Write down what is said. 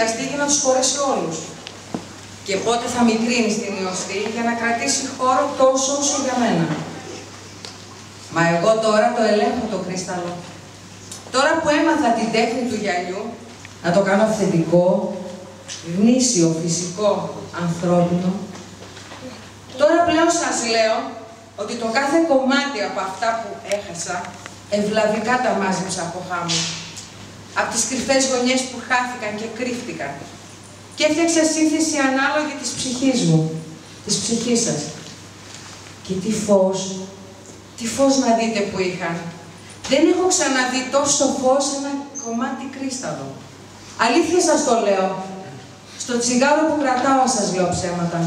χρειαστεί για να τους χωρέσει όλους. Και πότε θα μικρύνεις την ιωστή για να κρατήσει χώρο τόσο όσο για μένα. Μα εγώ τώρα το ελέγχω το κρίσταλο. Τώρα που έμαθα την τέχνη του γυαλιού, να το κάνω αυθεντικό, γνήσιο, φυσικό, ανθρώπινο, τώρα πλέον σας λέω ότι το κάθε κομμάτι από αυτά που έχασα, ευλαβικά τα μάζεψα από χάμω. Από τις κρυφές γωνιές που χάθηκαν και κρύφτηκαν. Και έφτιαξα σύνθεση ανάλογη της ψυχής μου, της ψυχής σας. Και τι φως, τι φως να δείτε που είχαν. Δεν έχω ξαναδεί τόσο φως ένα κομμάτι κρίσταλο. Αλήθεια σας το λέω. Στο τσιγάρο που κρατάω σας λέω ψέματα.